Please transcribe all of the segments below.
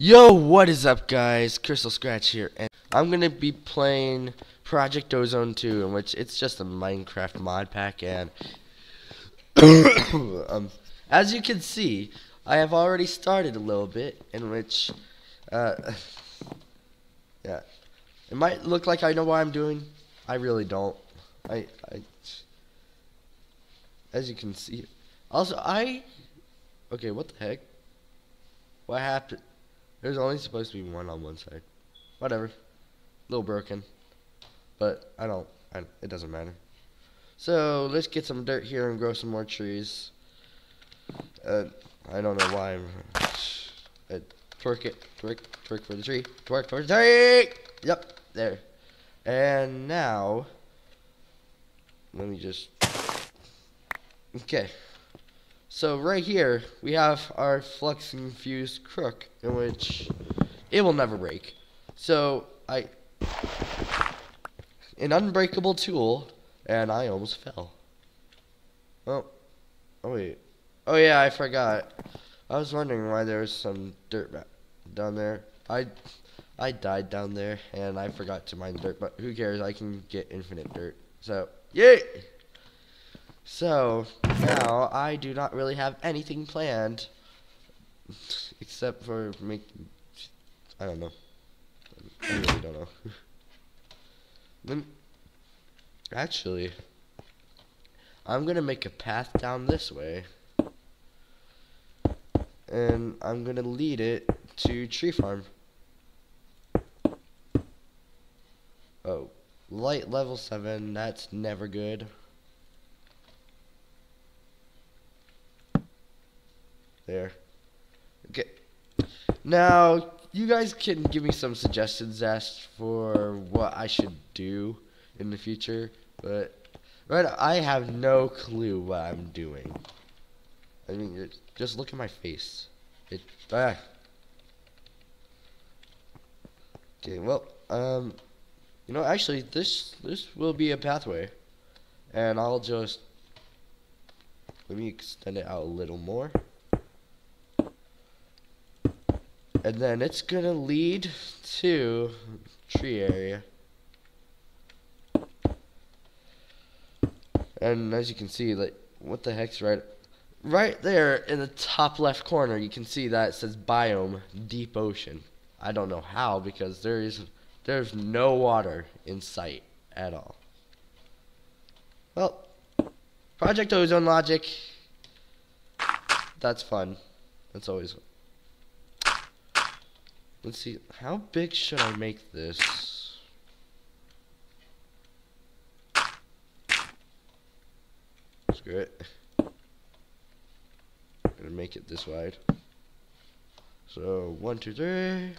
Yo, what is up guys? Crystal Scratch here, and I'm gonna be playing Project Ozone 2, in which it's just a Minecraft mod pack, and um, as you can see, I have already started a little bit, in which, uh, yeah, it might look like I know what I'm doing. I really don't. I, I, as you can see, also I, okay, what the heck? What happened? There's only supposed to be one on one side. Whatever. A little broken. But I don't, I, it doesn't matter. So let's get some dirt here and grow some more trees. Uh, I don't know why I'm, uh, twerk it, twerk, twerk for the tree, twerk for the tree! Yep, there. And now, let me just, okay. So right here, we have our flux infused crook, in which it will never break. So I, an unbreakable tool, and I almost fell. Oh, oh wait, oh yeah, I forgot. I was wondering why there was some dirt down there. I, I died down there, and I forgot to mine dirt, but who cares? I can get infinite dirt. So, yay! So, now I do not really have anything planned except for make I don't know. I really don't know. actually, I'm gonna make a path down this way, and I'm gonna lead it to tree farm. Oh, light level seven. That's never good. There. Okay. Now, you guys can give me some suggestions as for what I should do in the future, but right now, I have no clue what I'm doing. I mean, just look at my face. It, ah. Okay, well, um, you know, actually, this, this will be a pathway, and I'll just, let me extend it out a little more. And then it's gonna lead to tree area. And as you can see, like, what the heck's right, right there in the top left corner, you can see that it says biome deep ocean. I don't know how because there is, there's no water in sight at all. Well, Project Ozone logic. That's fun. That's always fun. Let's see, how big should I make this? Screw it. I'm gonna make it this wide. So, one, two, three.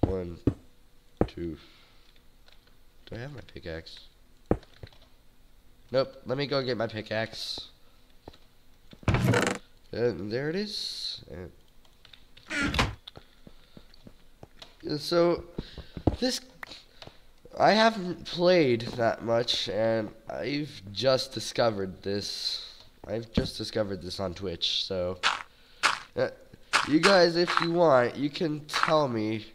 One, two. Do I have my pickaxe? Nope, let me go get my pickaxe. And there it is. And so this I haven't played that much and I've just discovered this I've just discovered this on Twitch so uh, you guys if you want you can tell me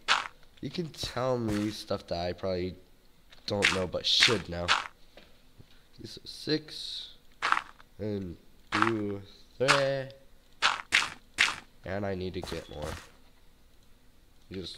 you can tell me stuff that I probably don't know but should know. So six and two three and I need to get more. Just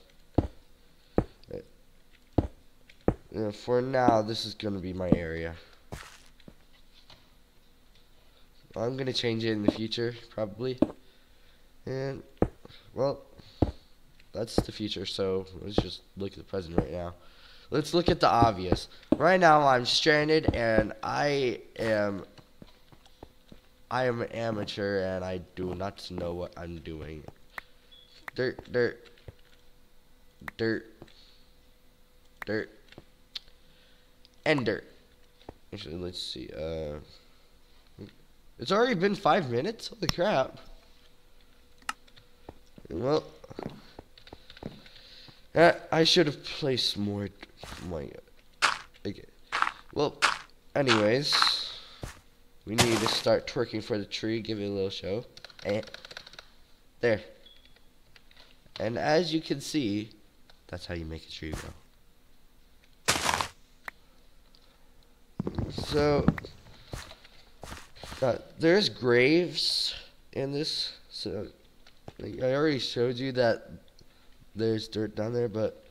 For now, this is going to be my area. I'm going to change it in the future, probably. And, well, that's the future, so let's just look at the present right now. Let's look at the obvious. Right now, I'm stranded, and I am... I am an amateur, and I do not know what I'm doing. Dirt, dirt. dirt, dirt, dirt. Actually, let's see. Uh, it's already been five minutes. Holy crap! Well, uh, I should have placed more. My, okay. Well, anyways, we need to start twerking for the tree. Give it a little show. And there. And as you can see, that's how you make a tree grow. So, uh, there's graves in this. So, I already showed you that there's dirt down there, but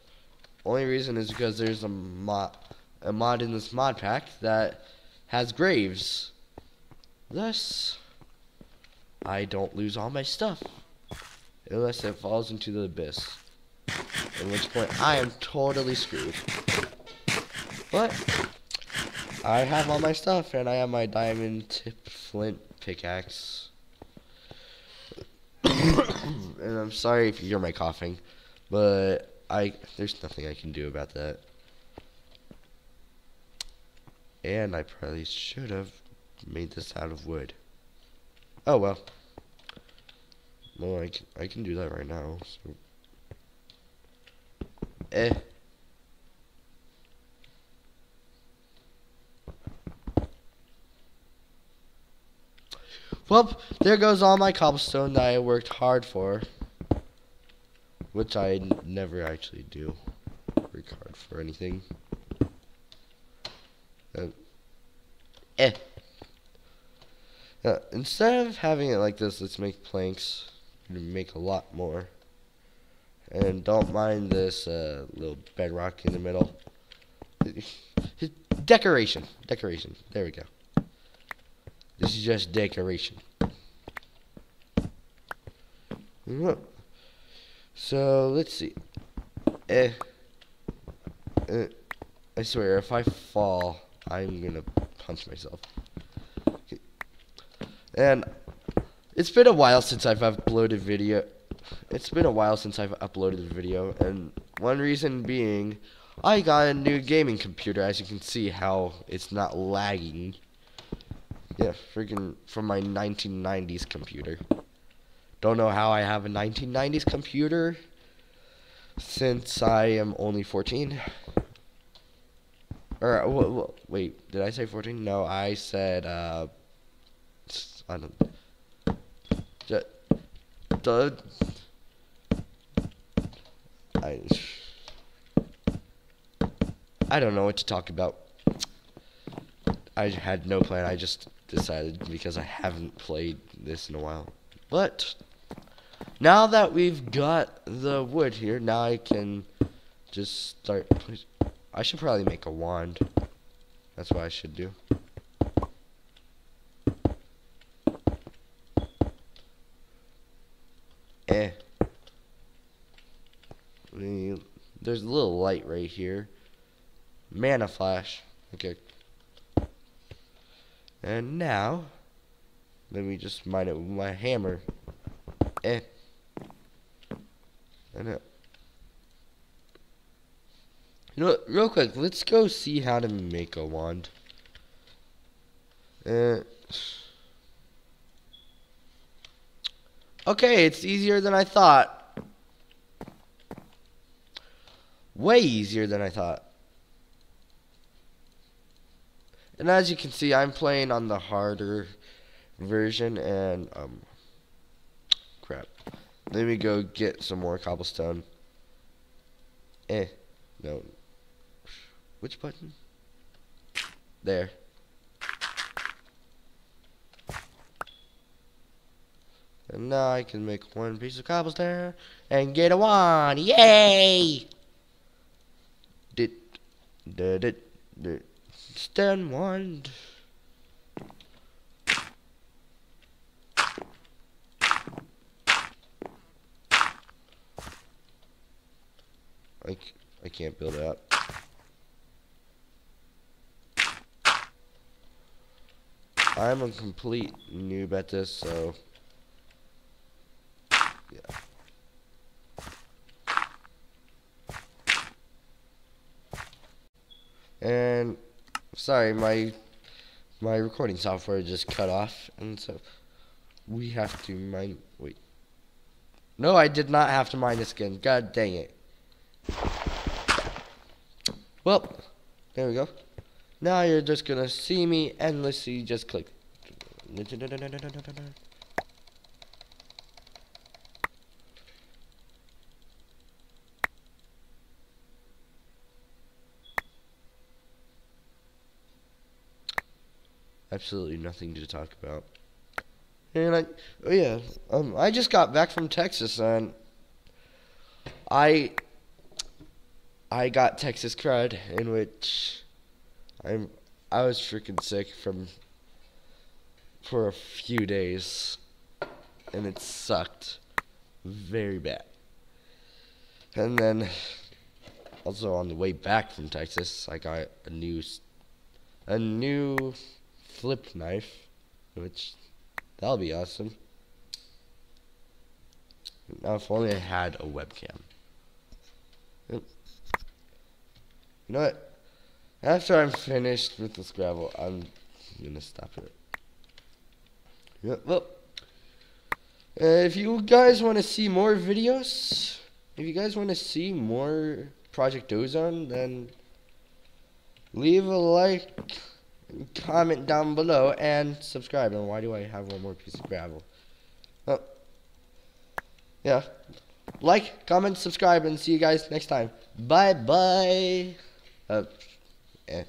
only reason is because there's a mod, a mod in this mod pack that has graves. Thus, I don't lose all my stuff unless it falls into the abyss. At which point I am totally screwed. But I have all my stuff and I have my diamond tip flint pickaxe. and I'm sorry if you hear my coughing, but I there's nothing I can do about that. And I probably should have made this out of wood. Oh well. Well, I can, I can do that right now. So. Eh. Well, there goes all my cobblestone that I worked hard for. Which I never actually do. Work hard for anything. Uh, eh. Uh, instead of having it like this, let's make planks. Make a lot more. And don't mind this uh, little bedrock in the middle. Decoration. Decoration. There we go. This is just decoration. So, let's see. Eh. eh. I swear, if I fall, I'm gonna punch myself. And it's been a while since I've uploaded video. It's been a while since I've uploaded a video, and one reason being, I got a new gaming computer. As you can see, how it's not lagging. Yeah, freaking from my 1990s computer. Don't know how I have a 1990s computer since I am only 14. Or wait, did I say 14? No, I said uh I don't. I. I don't know what to talk about. I had no plan. I just decided because I haven't played this in a while. But now that we've got the wood here, now I can just start. I should probably make a wand. That's what I should do. Eh. There's a little light right here. Mana flash. Okay. And now, let me just mine it with my hammer. Eh. And it. You know real quick, let's go see how to make a wand. Uh, Okay, it's easier than I thought. Way easier than I thought. And as you can see, I'm playing on the harder version and, um, crap. Let me go get some more cobblestone. Eh, no. Which button? There. And now I can make one piece of cobblestone and get a wand. Yay! Did, did, did, did. Stand wand. I, I can't build it up. I'm a complete noob at this, so... Yeah. And sorry, my my recording software just cut off, and so we have to mine. Wait. No, I did not have to mine this again. God dang it. Well, there we go. Now you're just gonna see me endlessly just click. Absolutely nothing to talk about. And I, oh yeah, um, I just got back from Texas and I, I got Texas crud in which I'm, I was freaking sick from, for a few days, and it sucked, very bad. And then, also on the way back from Texas, I got a new, a new flip knife, which That'll be awesome. Now, if only I had a webcam. You know what? After I'm finished with this gravel, I'm gonna stop it. Yeah, well, uh, if you guys want to see more videos, if you guys want to see more Project Ozone, then leave a like comment down below and subscribe. And why do I have one more piece of gravel? Oh, yeah. Like, comment, subscribe, and see you guys next time. Bye bye. Uh, eh.